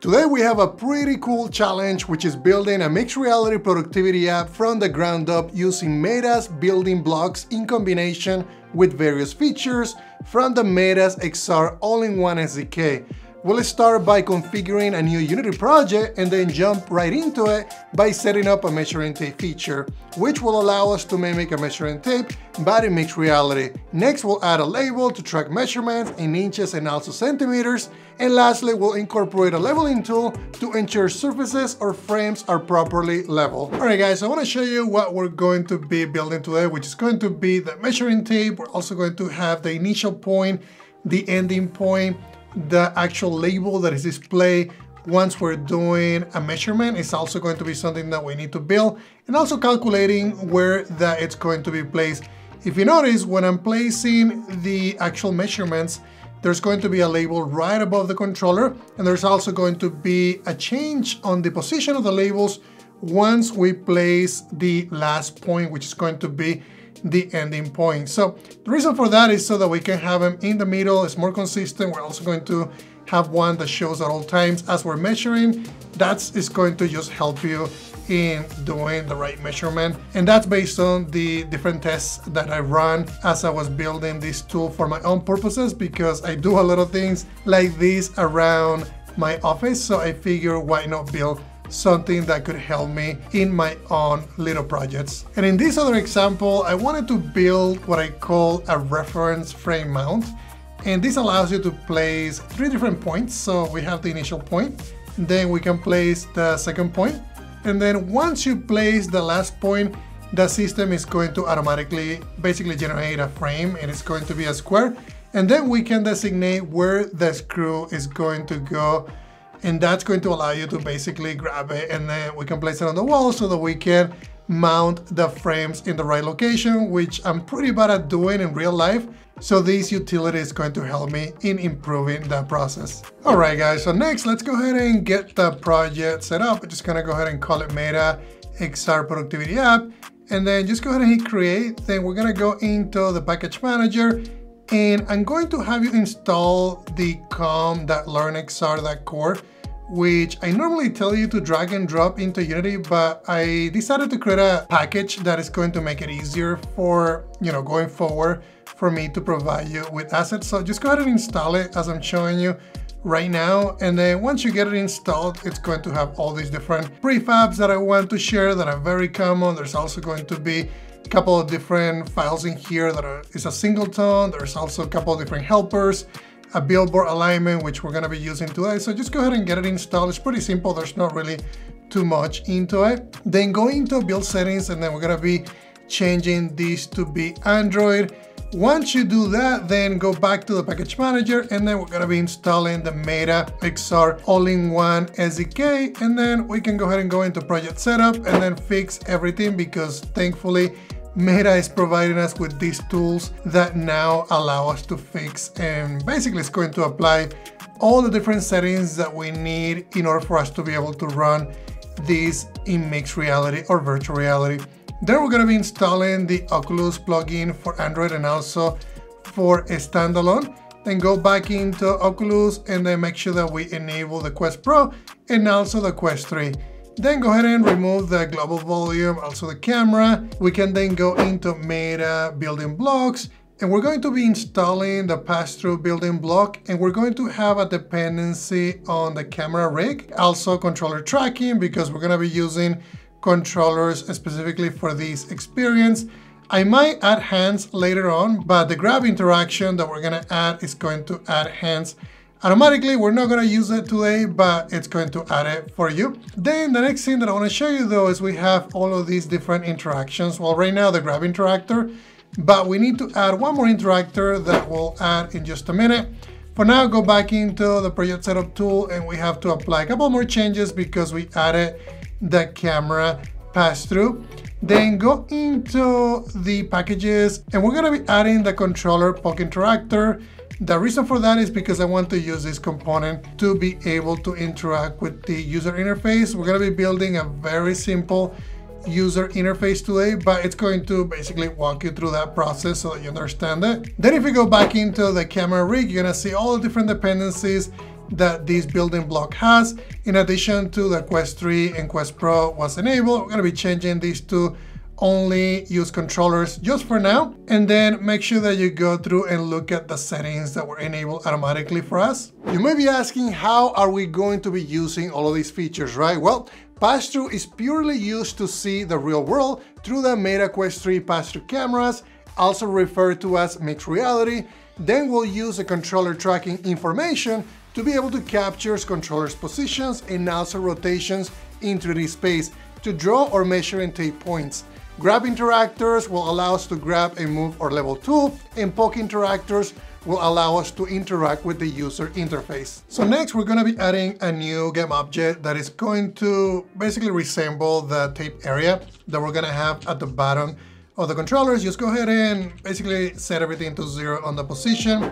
Today we have a pretty cool challenge which is building a mixed reality productivity app from the ground up using Meta's building blocks in combination with various features from the Meta's XR all-in-one SDK. We'll start by configuring a new Unity project and then jump right into it by setting up a measuring tape feature, which will allow us to mimic a measuring tape, but in mixed reality. Next, we'll add a label to track measurements in inches and also centimeters. And lastly, we'll incorporate a leveling tool to ensure surfaces or frames are properly leveled. All right, guys, I wanna show you what we're going to be building today, which is going to be the measuring tape. We're also going to have the initial point, the ending point, the actual label that is displayed once we're doing a measurement is also going to be something that we need to build and also calculating where that it's going to be placed. If you notice, when I'm placing the actual measurements, there's going to be a label right above the controller and there's also going to be a change on the position of the labels once we place the last point, which is going to be the ending point. So the reason for that is so that we can have them in the middle, it's more consistent. We're also going to have one that shows at all times as we're measuring. That's is going to just help you in doing the right measurement. And that's based on the different tests that I run as I was building this tool for my own purposes because I do a lot of things like this around my office. So I figure why not build something that could help me in my own little projects. And in this other example, I wanted to build what I call a reference frame mount. And this allows you to place three different points. So we have the initial point, then we can place the second point, and then once you place the last point, the system is going to automatically basically generate a frame and it's going to be a square. And then we can designate where the screw is going to go and that's going to allow you to basically grab it and then we can place it on the wall so that we can mount the frames in the right location, which I'm pretty bad at doing in real life. So this utility is going to help me in improving that process. All right, guys, so next, let's go ahead and get the project set up. I'm just gonna go ahead and call it Meta XR Productivity App, and then just go ahead and hit create. Then we're gonna go into the package manager and I'm going to have you install the com.learnxr.core, which I normally tell you to drag and drop into Unity, but I decided to create a package that is going to make it easier for, you know, going forward for me to provide you with assets. So just go ahead and install it as I'm showing you right now. And then once you get it installed, it's going to have all these different prefabs that I want to share that are very common. There's also going to be a couple of different files in here that are, is a singleton. There's also a couple of different helpers, a billboard alignment, which we're gonna be using today. So just go ahead and get it installed. It's pretty simple. There's not really too much into it. Then go into build settings and then we're gonna be changing this to be Android. Once you do that, then go back to the package manager and then we're gonna be installing the Meta XR all-in-one SDK and then we can go ahead and go into project setup and then fix everything because thankfully Meta is providing us with these tools that now allow us to fix and basically it's going to apply all the different settings that we need in order for us to be able to run this in mixed reality or virtual reality. Then we're going to be installing the Oculus plugin for Android and also for a standalone. Then go back into Oculus and then make sure that we enable the Quest Pro and also the Quest 3. Then go ahead and remove the global volume, also the camera. We can then go into Meta building blocks and we're going to be installing the pass-through building block and we're going to have a dependency on the camera rig, also controller tracking because we're going to be using controllers specifically for this experience. I might add hands later on, but the grab interaction that we're going to add is going to add hands Automatically, we're not gonna use it today, but it's going to add it for you. Then the next thing that I wanna show you though is we have all of these different interactions. Well, right now the grab interactor, but we need to add one more interactor that we'll add in just a minute. For now, go back into the project setup tool and we have to apply a couple more changes because we added the camera pass through. Then go into the packages and we're gonna be adding the controller poke interactor the reason for that is because I want to use this component to be able to interact with the user interface. We're going to be building a very simple user interface today, but it's going to basically walk you through that process so that you understand it. Then if you go back into the camera rig, you're gonna see all the different dependencies that this building block has. In addition to the Quest 3 and Quest Pro was enabled, we're gonna be changing these to only use controllers just for now. And then make sure that you go through and look at the settings that were enabled automatically for us. You may be asking, how are we going to be using all of these features, right? Well, pass-through is purely used to see the real world through the Meta Quest 3 pass-through cameras, also referred to as mixed reality. Then we'll use the controller tracking information to be able to capture controllers' positions and also rotations in 3D space to draw or measure and take points. Grab interactors will allow us to grab and move our level tool, and poke interactors will allow us to interact with the user interface. So next we're gonna be adding a new game object that is going to basically resemble the tape area that we're gonna have at the bottom of the controllers. Just go ahead and basically set everything to zero on the position.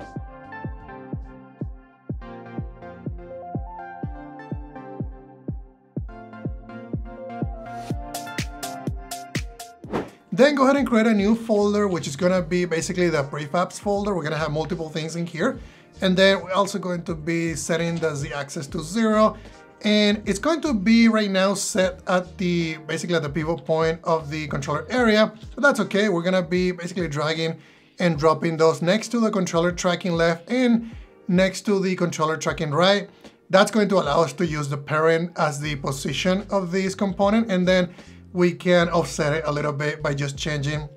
Then go ahead and create a new folder, which is gonna be basically the prefabs folder. We're gonna have multiple things in here. And then we're also going to be setting the z-axis to zero. And it's going to be right now set at the, basically at the pivot point of the controller area, but that's okay. We're gonna be basically dragging and dropping those next to the controller tracking left and next to the controller tracking right. That's going to allow us to use the parent as the position of this component. And then we can offset it a little bit by just changing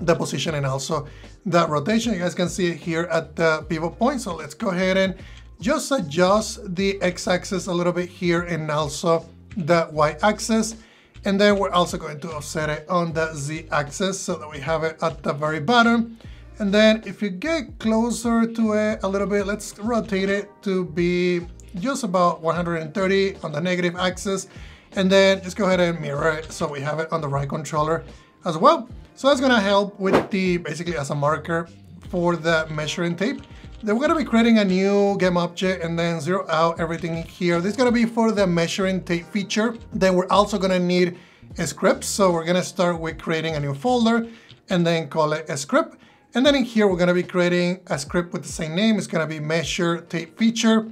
the position and also the rotation. You guys can see it here at the pivot point. So let's go ahead and just adjust the x-axis a little bit here and also the y-axis. And then we're also going to offset it on the z-axis so that we have it at the very bottom. And then if you get closer to it a little bit, let's rotate it to be just about 130 on the negative axis. And then just go ahead and mirror it so we have it on the right controller as well. So that's gonna help with the, basically as a marker for the measuring tape. Then we're gonna be creating a new game object and then zero out everything here. This is gonna be for the measuring tape feature. Then we're also gonna need a script. So we're gonna start with creating a new folder and then call it a script. And then in here, we're gonna be creating a script with the same name. It's gonna be measure tape feature.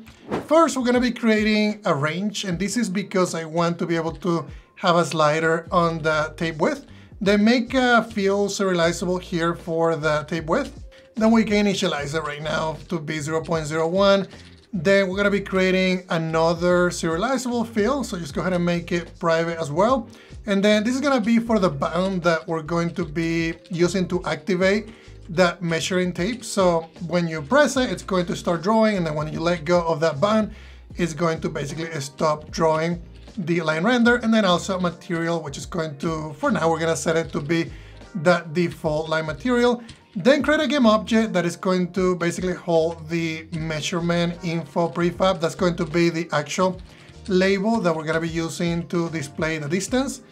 First, we're gonna be creating a range, and this is because I want to be able to have a slider on the tape width. Then make a field serializable here for the tape width. Then we can initialize it right now to be 0.01. Then we're gonna be creating another serializable field. So just go ahead and make it private as well. And then this is gonna be for the button that we're going to be using to activate that measuring tape. So when you press it, it's going to start drawing. And then when you let go of that button, it's going to basically stop drawing the line render. And then also material, which is going to, for now, we're gonna set it to be that default line material. Then create a game object that is going to basically hold the measurement info prefab. That's going to be the actual label that we're gonna be using to display the distance.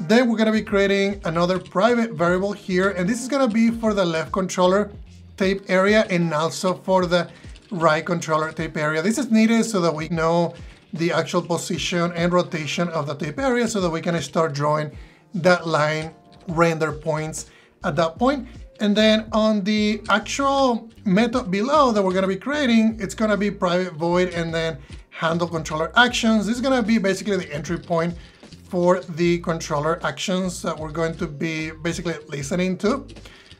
Then we're gonna be creating another private variable here, and this is gonna be for the left controller tape area and also for the right controller tape area. This is needed so that we know the actual position and rotation of the tape area so that we can start drawing that line render points at that point. And then on the actual method below that we're gonna be creating, it's gonna be private void and then handle controller actions. This is gonna be basically the entry point for the controller actions that we're going to be basically listening to.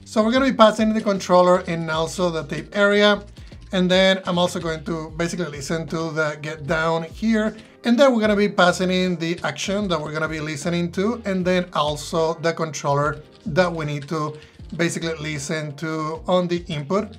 So we're going to be passing the controller and also the tape area. And then I'm also going to basically listen to the get down here. And then we're going to be passing in the action that we're going to be listening to. And then also the controller that we need to basically listen to on the input.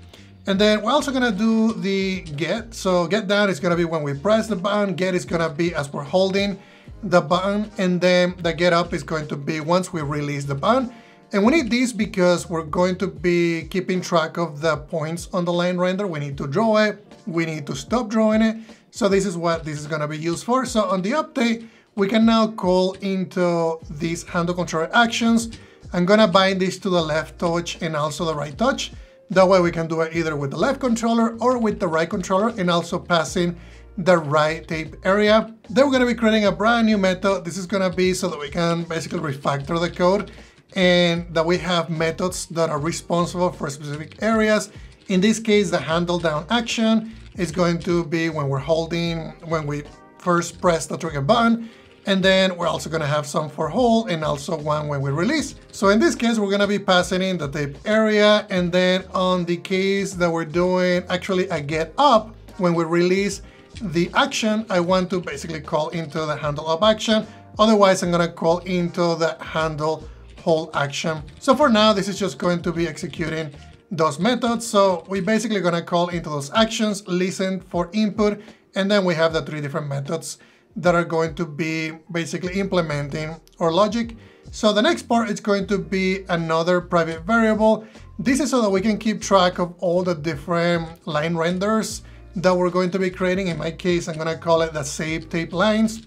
And then we're also gonna do the get. So get down is gonna be when we press the button, get is gonna be as we're holding the button and then the get up is going to be once we release the button. And we need this because we're going to be keeping track of the points on the line render. We need to draw it, we need to stop drawing it. So this is what this is gonna be used for. So on the update, we can now call into these handle controller actions. I'm gonna bind this to the left touch and also the right touch. That way we can do it either with the left controller or with the right controller and also passing the right tape area. Then we're gonna be creating a brand new method. This is gonna be so that we can basically refactor the code and that we have methods that are responsible for specific areas. In this case, the handle down action is going to be when we're holding, when we first press the trigger button, and then we're also gonna have some for hold and also one when we release. So in this case, we're gonna be passing in the tape area. And then on the case that we're doing actually a get up, when we release the action, I want to basically call into the handle up action. Otherwise, I'm gonna call into the handle hold action. So for now, this is just going to be executing those methods. So we're basically gonna call into those actions, listen for input, and then we have the three different methods that are going to be basically implementing our logic. So the next part is going to be another private variable. This is so that we can keep track of all the different line renders that we're going to be creating. In my case, I'm gonna call it the save tape lines.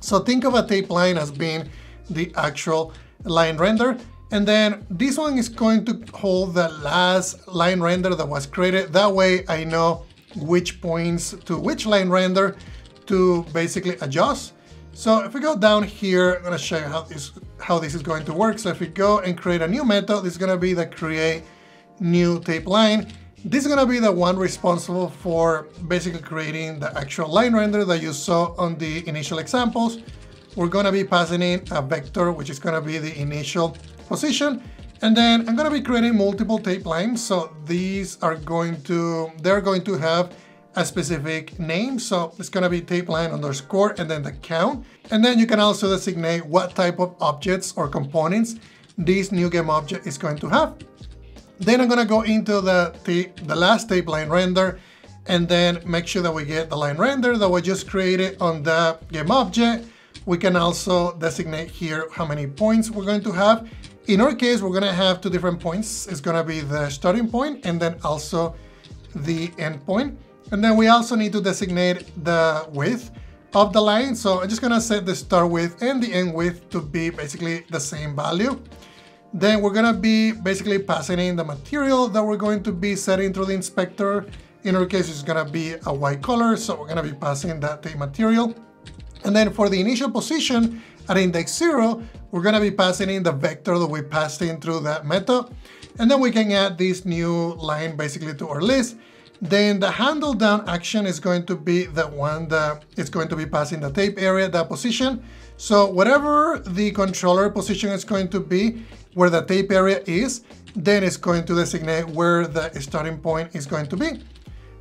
So think of a tape line as being the actual line render. And then this one is going to hold the last line render that was created. That way I know which points to which line render to basically adjust. So if we go down here, I'm gonna show you how this, how this is going to work. So if we go and create a new method, this is gonna be the create new tape line. This is gonna be the one responsible for basically creating the actual line render that you saw on the initial examples. We're gonna be passing in a vector, which is gonna be the initial position. And then I'm gonna be creating multiple tape lines. So these are going to, they're going to have a specific name. So it's gonna be tape line underscore and then the count. And then you can also designate what type of objects or components this new game object is going to have. Then I'm gonna go into the, the, the last tape line render and then make sure that we get the line render that we just created on the game object. We can also designate here how many points we're going to have. In our case, we're gonna have two different points. It's gonna be the starting point and then also the end point. And then we also need to designate the width of the line. So I'm just gonna set the start width and the end width to be basically the same value. Then we're gonna be basically passing in the material that we're going to be setting through the inspector. In our case, it's gonna be a white color, so we're gonna be passing that tape material. And then for the initial position at index zero, we're gonna be passing in the vector that we passed in through that method. And then we can add this new line basically to our list. Then the handle down action is going to be the one that is going to be passing the tape area, that position. So whatever the controller position is going to be, where the tape area is, then it's going to designate where the starting point is going to be.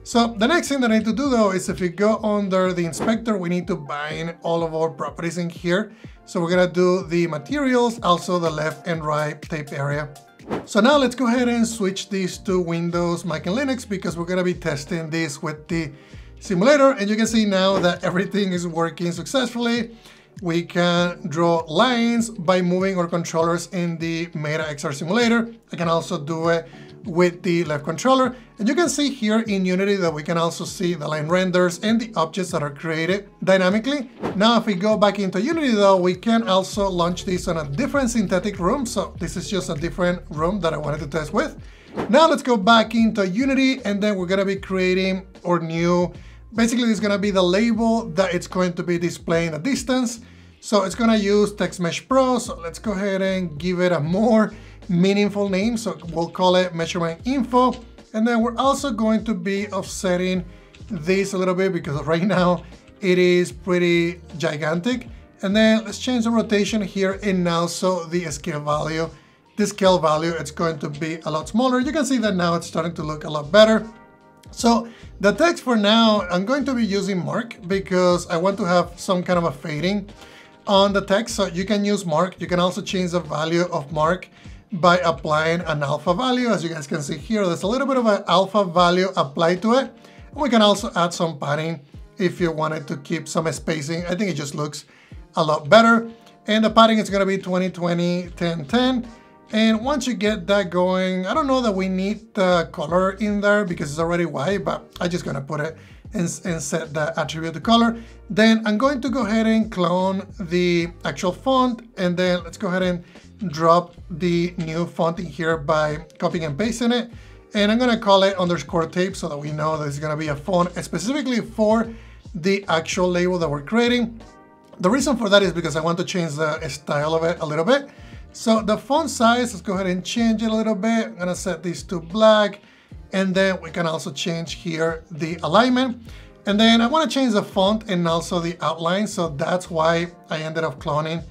So the next thing that I need to do though is if we go under the inspector, we need to bind all of our properties in here. So we're gonna do the materials, also the left and right tape area. So now let's go ahead and switch these to Windows, Mac and Linux because we're gonna be testing this with the simulator and you can see now that everything is working successfully. We can draw lines by moving our controllers in the Meta XR simulator. I can also do it with the left controller. And you can see here in Unity that we can also see the line renders and the objects that are created dynamically. Now, if we go back into Unity though, we can also launch this on a different synthetic room. So this is just a different room that I wanted to test with. Now let's go back into Unity and then we're gonna be creating our new, basically it's gonna be the label that it's going to be displaying a distance. So it's gonna use Text Mesh Pro. So let's go ahead and give it a more meaningful name. So we'll call it measurement info. And then we're also going to be offsetting this a little bit because right now it is pretty gigantic. And then let's change the rotation here and also the scale value. The scale value, it's going to be a lot smaller. You can see that now it's starting to look a lot better. So the text for now, I'm going to be using Mark because I want to have some kind of a fading on the text. So you can use Mark. You can also change the value of Mark by applying an alpha value. As you guys can see here, there's a little bit of an alpha value applied to it. And we can also add some padding if you wanted to keep some spacing. I think it just looks a lot better. And the padding is gonna be 2020 10 10. And once you get that going, I don't know that we need the color in there because it's already white, but I'm just gonna put it and, and set the attribute to color. Then I'm going to go ahead and clone the actual font. And then let's go ahead and drop the new font in here by copying and pasting it. And I'm gonna call it underscore tape so that we know that it's gonna be a font specifically for the actual label that we're creating. The reason for that is because I want to change the style of it a little bit. So the font size, let's go ahead and change it a little bit. I'm gonna set these to black. And then we can also change here the alignment. And then I want to change the font and also the outline. So that's why I ended up cloning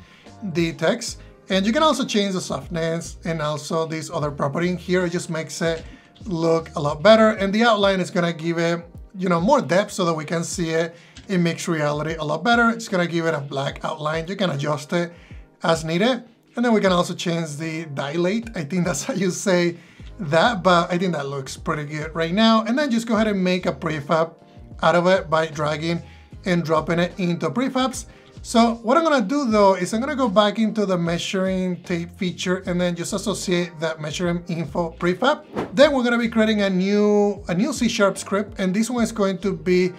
the text. And you can also change the softness and also this other property in here. It just makes it look a lot better. And the outline is gonna give it, you know, more depth so that we can see it in mixed reality a lot better. It's gonna give it a black outline. You can adjust it as needed. And then we can also change the dilate. I think that's how you say that, but I think that looks pretty good right now. And then just go ahead and make a prefab out of it by dragging and dropping it into prefabs. So what I'm gonna do though is I'm gonna go back into the measuring tape feature and then just associate that measuring info prefab. Then we're gonna be creating a new, a new C-sharp script and this one is going to be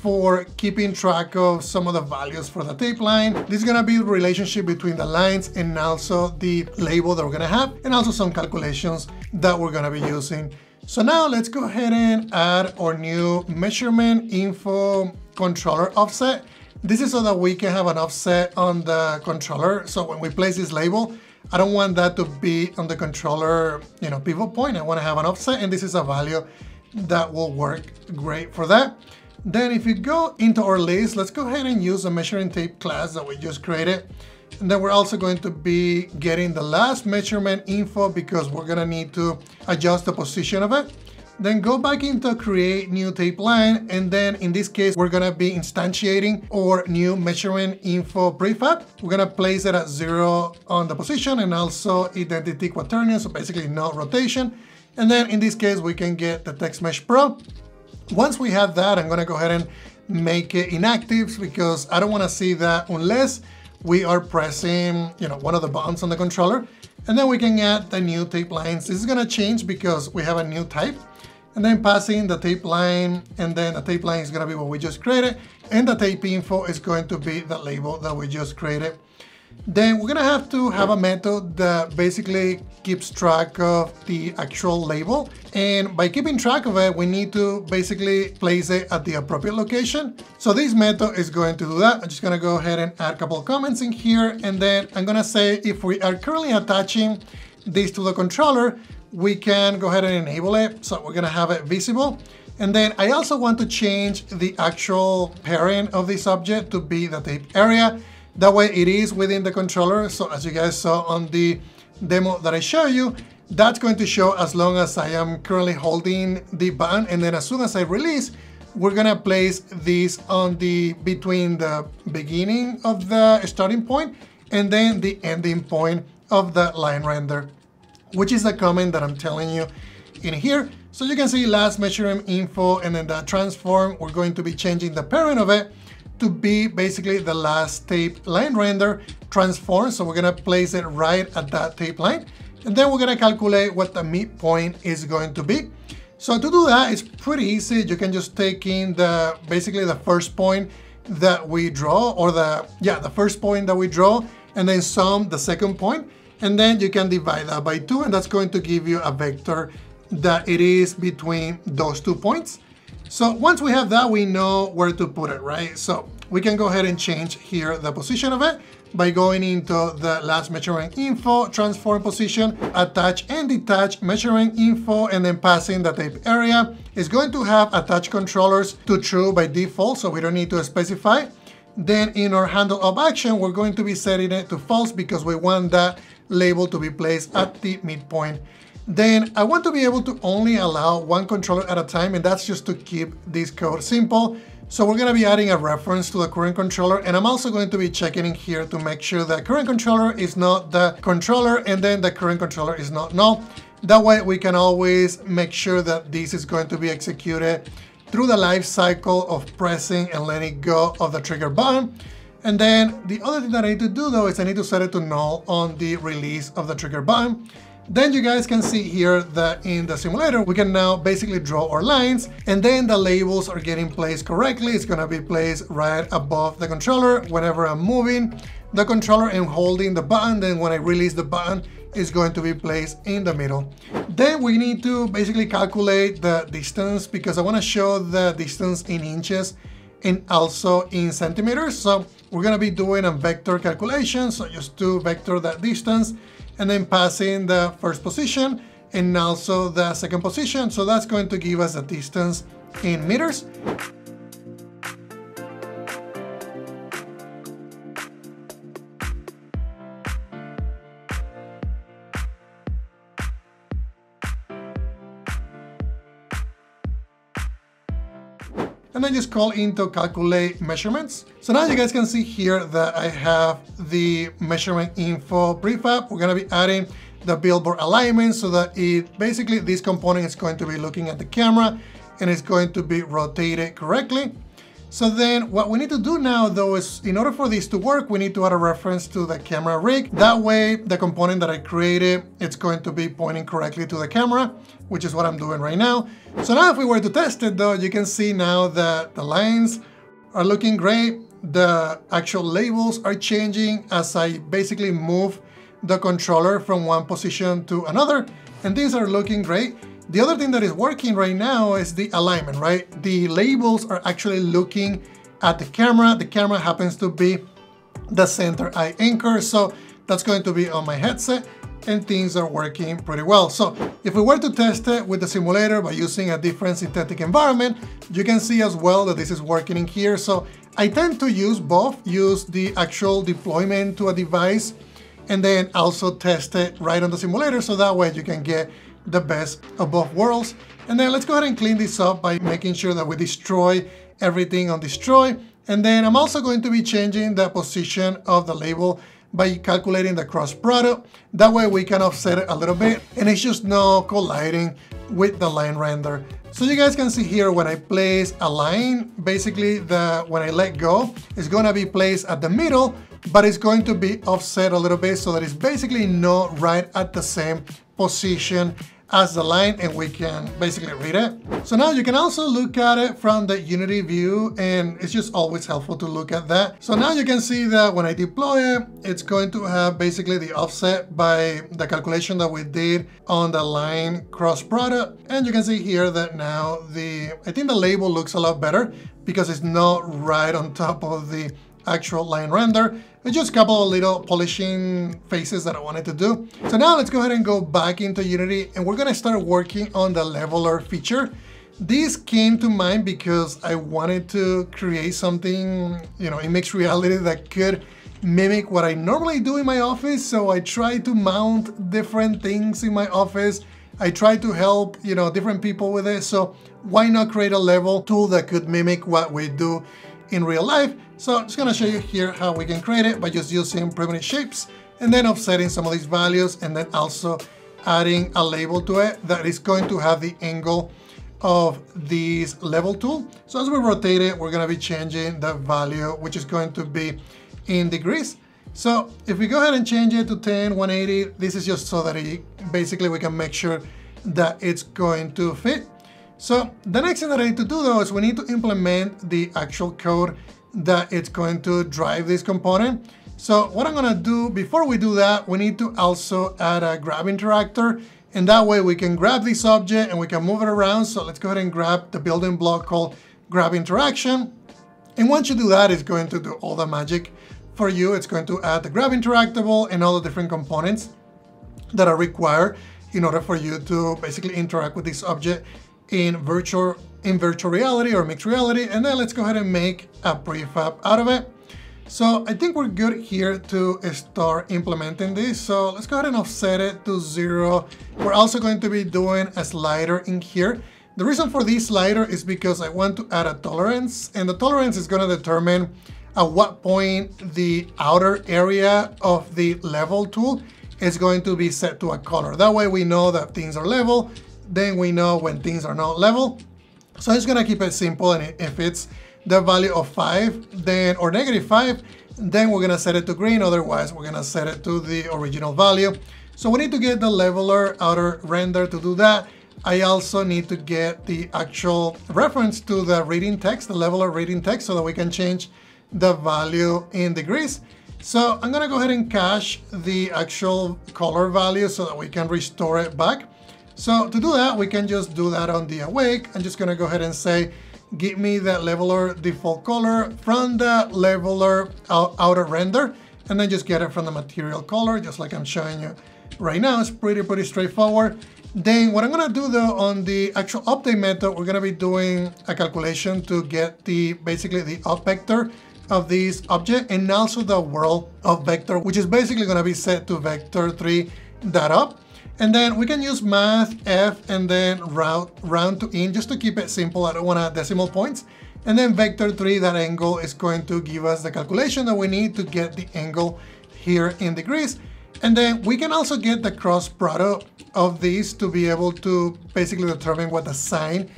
for keeping track of some of the values for the tape line. This is gonna be the relationship between the lines and also the label that we're gonna have and also some calculations that we're gonna be using. So now let's go ahead and add our new measurement info controller offset. This is so that we can have an offset on the controller. So when we place this label, I don't want that to be on the controller, you know, pivot point. I want to have an offset and this is a value that will work great for that. Then if you go into our list, let's go ahead and use the measuring tape class that we just created. And then we're also going to be getting the last measurement info because we're gonna need to adjust the position of it. Then go back into create new tape line. And then in this case, we're gonna be instantiating our new measurement info prefab. We're gonna place it at zero on the position and also identity quaternion, so basically no rotation. And then in this case, we can get the Text Mesh Pro. Once we have that, I'm gonna go ahead and make it inactive because I don't wanna see that unless we are pressing you know, one of the buttons on the controller. And then we can add the new tape lines. This is gonna change because we have a new type. And then passing the tape line, and then the tape line is gonna be what we just created. And the tape info is going to be the label that we just created. Then we're gonna have to have a method that basically keeps track of the actual label. And by keeping track of it, we need to basically place it at the appropriate location. So this method is going to do that. I'm just gonna go ahead and add a couple comments in here. And then I'm gonna say if we are currently attaching this to the controller, we can go ahead and enable it. So we're gonna have it visible. And then I also want to change the actual pairing of this object to be the tape area. That way it is within the controller. So as you guys saw on the demo that I show you, that's going to show as long as I am currently holding the button. And then as soon as I release, we're gonna place this on the between the beginning of the starting point and then the ending point of the line render, which is the comment that I'm telling you in here. So you can see last measurement info and then the transform, we're going to be changing the parent of it to be basically the last tape line render transform. So we're gonna place it right at that tape line. And then we're gonna calculate what the midpoint is going to be. So to do that, it's pretty easy. You can just take in the basically the first point that we draw or the, yeah, the first point that we draw and then sum the second point. And then you can divide that by two and that's going to give you a vector that it is between those two points. So once we have that, we know where to put it, right? So we can go ahead and change here the position of it by going into the last measuring info, transform position, attach and detach measuring info, and then passing the tape area. It's going to have attach controllers to true by default, so we don't need to specify. Then in our handle of action, we're going to be setting it to false because we want that label to be placed at the midpoint then I want to be able to only allow one controller at a time, and that's just to keep this code simple. So we're gonna be adding a reference to the current controller, and I'm also going to be checking in here to make sure that current controller is not the controller, and then the current controller is not null. That way we can always make sure that this is going to be executed through the life cycle of pressing and letting go of the trigger button. And then the other thing that I need to do though is I need to set it to null on the release of the trigger button. Then you guys can see here that in the simulator, we can now basically draw our lines and then the labels are getting placed correctly. It's gonna be placed right above the controller whenever I'm moving the controller and holding the button. Then when I release the button, it's going to be placed in the middle. Then we need to basically calculate the distance because I wanna show the distance in inches and also in centimeters. So we're gonna be doing a vector calculation. So just to vector that distance and then passing the first position and also the second position. So that's going to give us a distance in meters. And then just call into calculate measurements. So now you guys can see here that I have the measurement info prefab. We're gonna be adding the billboard alignment so that it basically this component is going to be looking at the camera and it's going to be rotated correctly. So then what we need to do now though is in order for this to work, we need to add a reference to the camera rig. That way the component that I created, it's going to be pointing correctly to the camera, which is what I'm doing right now. So now if we were to test it though, you can see now that the lines are looking great. The actual labels are changing as I basically move the controller from one position to another. And these are looking great. The other thing that is working right now is the alignment, right? The labels are actually looking at the camera. The camera happens to be the center eye anchor. So that's going to be on my headset and things are working pretty well. So if we were to test it with the simulator by using a different synthetic environment, you can see as well that this is working in here. So I tend to use both, use the actual deployment to a device and then also test it right on the simulator so that way you can get the best of both worlds. And then let's go ahead and clean this up by making sure that we destroy everything on destroy. And then I'm also going to be changing the position of the label by calculating the cross product. That way we can offset it a little bit and it's just no colliding with the line render. So you guys can see here when I place a line, basically the when I let go, it's gonna be placed at the middle, but it's going to be offset a little bit so that it's basically not right at the same position as the line and we can basically read it. So now you can also look at it from the Unity view and it's just always helpful to look at that. So now you can see that when I deploy it, it's going to have basically the offset by the calculation that we did on the line cross product. And you can see here that now the, I think the label looks a lot better because it's not right on top of the actual line render. Just a couple of little polishing faces that I wanted to do. So now let's go ahead and go back into Unity and we're gonna start working on the leveler feature. This came to mind because I wanted to create something, you know, in mixed reality that could mimic what I normally do in my office. So I try to mount different things in my office. I try to help, you know, different people with it. So why not create a level tool that could mimic what we do in real life. So I'm just gonna show you here how we can create it by just using primitive shapes and then offsetting some of these values and then also adding a label to it that is going to have the angle of this level tool. So as we rotate it, we're gonna be changing the value, which is going to be in degrees. So if we go ahead and change it to 10, 180, this is just so that it, basically we can make sure that it's going to fit. So the next thing that I need to do though is we need to implement the actual code that it's going to drive this component. So what I'm gonna do before we do that, we need to also add a grab interactor and that way we can grab this object and we can move it around. So let's go ahead and grab the building block called grab interaction. And once you do that, it's going to do all the magic for you. It's going to add the grab interactable and all the different components that are required in order for you to basically interact with this object in virtual in virtual reality or mixed reality and then let's go ahead and make a prefab out of it. So I think we're good here to start implementing this. So let's go ahead and offset it to zero. We're also going to be doing a slider in here. The reason for this slider is because I want to add a tolerance and the tolerance is going to determine at what point the outer area of the level tool is going to be set to a color. That way we know that things are level then we know when things are not level. So just gonna keep it simple and if it's the value of five, then or negative five, then we're gonna set it to green, otherwise we're gonna set it to the original value. So we need to get the leveler outer render to do that. I also need to get the actual reference to the reading text, the leveler reading text, so that we can change the value in degrees. So I'm gonna go ahead and cache the actual color value so that we can restore it back. So to do that, we can just do that on the awake. I'm just gonna go ahead and say, give me the leveler default color from the leveler outer render, and then just get it from the material color, just like I'm showing you right now. It's pretty, pretty straightforward. Then what I'm gonna do though on the actual update method, we're gonna be doing a calculation to get the basically the up vector of this object and also the world of vector, which is basically gonna be set to vector 3 dot up. And then we can use math f and then round, round to in just to keep it simple. I don't want to decimal points. And then vector 3, that angle is going to give us the calculation that we need to get the angle here in degrees. And then we can also get the cross product of these to be able to basically determine what the sine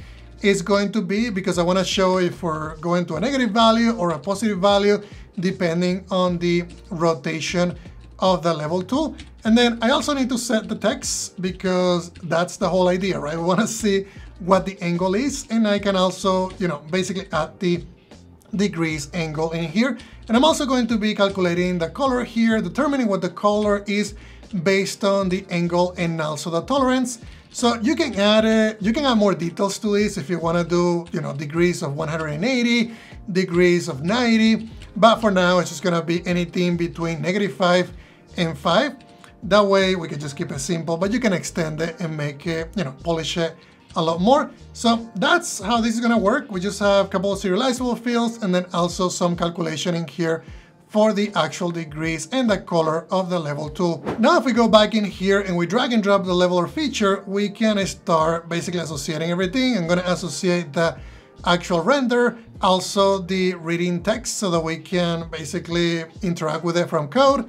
is going to be because I want to show if we're going to a negative value or a positive value depending on the rotation of the level two. And then I also need to set the text because that's the whole idea, right? We want to see what the angle is and I can also, you know, basically add the degrees angle in here. And I'm also going to be calculating the color here, determining what the color is based on the angle and also the tolerance. So you can add it, you can add more details to this if you want to do, you know, degrees of 180, degrees of 90. But for now, it's just going to be anything between negative 5 and 5. That way we can just keep it simple, but you can extend it and make it, you know, polish it a lot more. So that's how this is gonna work. We just have a couple of serializable fields and then also some calculation in here for the actual degrees and the color of the level tool. Now if we go back in here and we drag and drop the leveler feature, we can start basically associating everything. I'm gonna associate the actual render, also the reading text so that we can basically interact with it from code.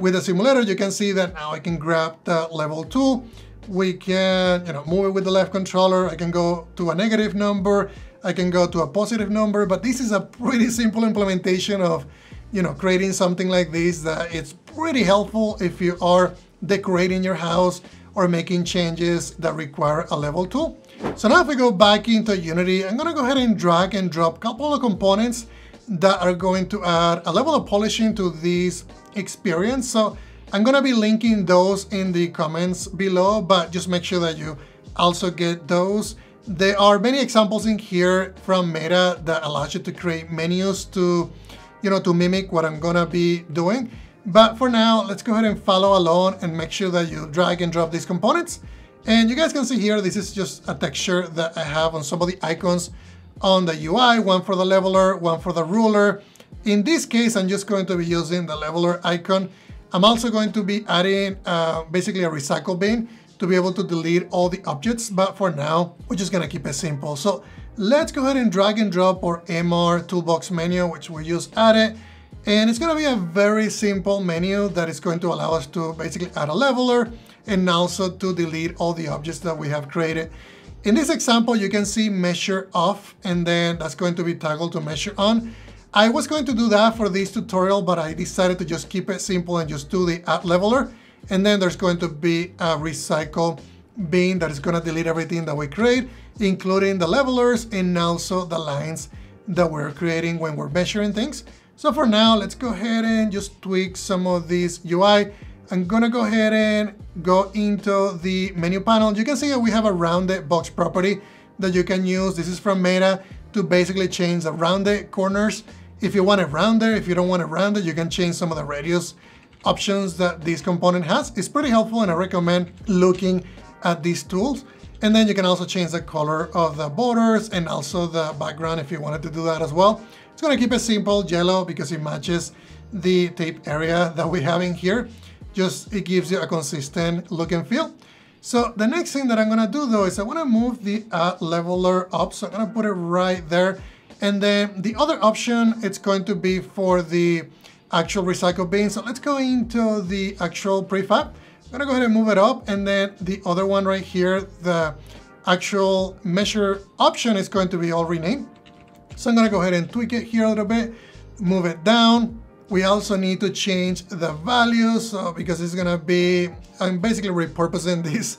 With the simulator, you can see that now I can grab the level tool. We can, you know, move it with the left controller. I can go to a negative number. I can go to a positive number, but this is a pretty simple implementation of, you know, creating something like this that it's pretty helpful if you are decorating your house or making changes that require a level tool. So now if we go back into Unity, I'm gonna go ahead and drag and drop a couple of components that are going to add a level of polishing to this experience. So I'm gonna be linking those in the comments below, but just make sure that you also get those. There are many examples in here from Meta that allows you to create menus to, you know, to mimic what I'm gonna be doing. But for now, let's go ahead and follow along and make sure that you drag and drop these components. And you guys can see here, this is just a texture that I have on some of the icons on the UI, one for the leveler, one for the ruler, in this case, I'm just going to be using the leveler icon. I'm also going to be adding uh, basically a recycle bin to be able to delete all the objects, but for now, we're just gonna keep it simple. So let's go ahead and drag and drop our MR toolbox menu, which we just added. And it's gonna be a very simple menu that is going to allow us to basically add a leveler and also to delete all the objects that we have created. In this example, you can see measure off, and then that's going to be toggled to measure on. I was going to do that for this tutorial, but I decided to just keep it simple and just do the add leveler. And then there's going to be a recycle bin that is going to delete everything that we create, including the levelers and also the lines that we're creating when we're measuring things. So for now, let's go ahead and just tweak some of this UI. I'm gonna go ahead and go into the menu panel. You can see that we have a rounded box property that you can use. This is from Meta to basically change the rounded corners if you want it rounded, if you don't want it rounded, you can change some of the radius options that this component has. It's pretty helpful and I recommend looking at these tools. And then you can also change the color of the borders and also the background if you wanted to do that as well. It's gonna keep it simple, yellow, because it matches the tape area that we have in here. Just, it gives you a consistent look and feel. So the next thing that I'm gonna do though is I wanna move the add leveler up. So I'm gonna put it right there. And then the other option, it's going to be for the actual recycle bin. So let's go into the actual prefab. I'm gonna go ahead and move it up. And then the other one right here, the actual measure option is going to be all renamed. So I'm gonna go ahead and tweak it here a little bit, move it down. We also need to change the values so because it's gonna be, I'm basically repurposing this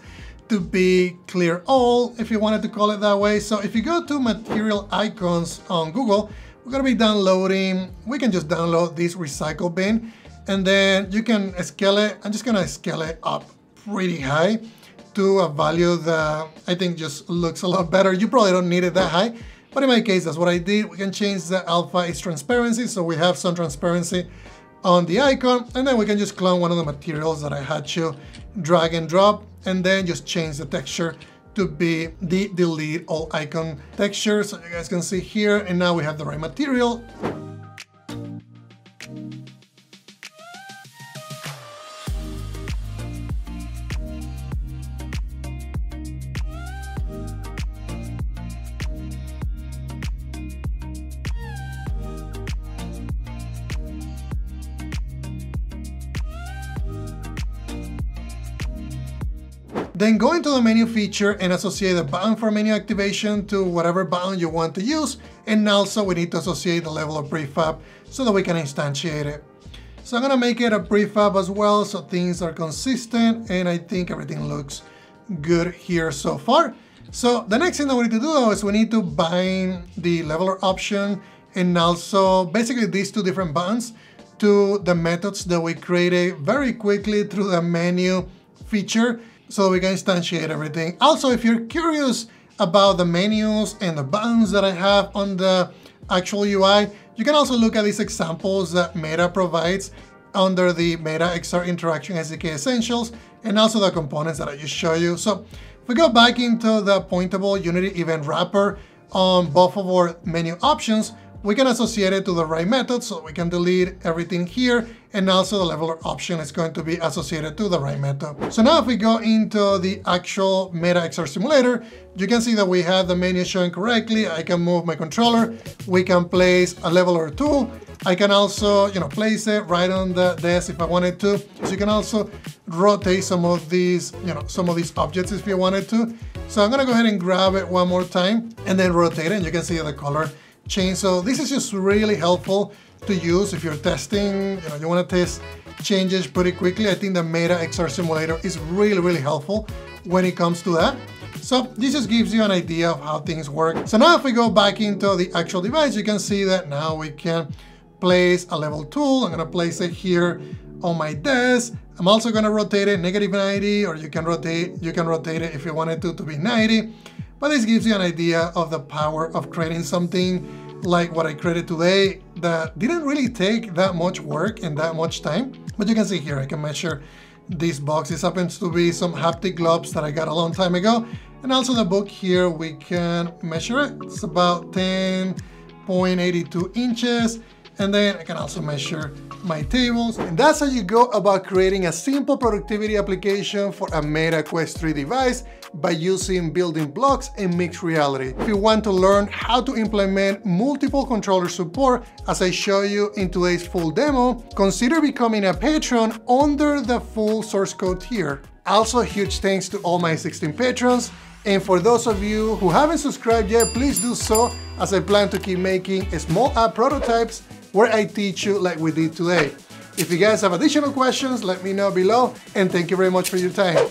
to be clear all, if you wanted to call it that way. So if you go to material icons on Google, we're gonna be downloading, we can just download this recycle bin and then you can scale it. I'm just gonna scale it up pretty high to a value that I think just looks a lot better. You probably don't need it that high, But in my case, that's what I did. We can change the alpha its transparency, so we have some transparency on the icon, and then we can just clone one of the materials that I had to drag and drop, and then just change the texture to be the delete all icon texture. So you guys can see here, and now we have the right material. Then go into the menu feature and associate the button for menu activation to whatever button you want to use. And also we need to associate the leveler prefab so that we can instantiate it. So I'm gonna make it a prefab as well so things are consistent and I think everything looks good here so far. So the next thing that we need to do though is we need to bind the leveler option and also basically these two different buttons to the methods that we created very quickly through the menu feature so we can instantiate everything. Also, if you're curious about the menus and the buttons that I have on the actual UI, you can also look at these examples that Meta provides under the Meta XR Interaction SDK Essentials and also the components that I just showed you. So if we go back into the pointable Unity event wrapper on both of our menu options, we can associate it to the right method, so we can delete everything here, and also the leveler option is going to be associated to the right method. So now if we go into the actual Meta XR simulator, you can see that we have the menu showing correctly. I can move my controller. We can place a leveler tool. I can also, you know, place it right on the desk if I wanted to. So you can also rotate some of these, you know, some of these objects if you wanted to. So I'm gonna go ahead and grab it one more time and then rotate it and you can see the color So this is just really helpful to use if you're testing, you know, you wanna test changes pretty quickly. I think the Meta XR Simulator is really, really helpful when it comes to that. So this just gives you an idea of how things work. So now if we go back into the actual device, you can see that now we can place a level tool. I'm gonna place it here on my desk. I'm also gonna rotate it negative 90, or you can rotate, you can rotate it if you wanted to to be 90. But this gives you an idea of the power of creating something like what I created today that didn't really take that much work and that much time. But you can see here, I can measure this box. This happens to be some haptic gloves that I got a long time ago. And also the book here, we can measure it. It's about 10.82 inches. And then I can also measure my tables. And that's how you go about creating a simple productivity application for a Meta Quest 3 device by using building blocks and mixed reality. If you want to learn how to implement multiple controller support, as I show you in today's full demo, consider becoming a patron under the full source code here. Also, huge thanks to all my 16 patrons. And for those of you who haven't subscribed yet, please do so as I plan to keep making small app prototypes where I teach you like we did today. If you guys have additional questions, let me know below and thank you very much for your time.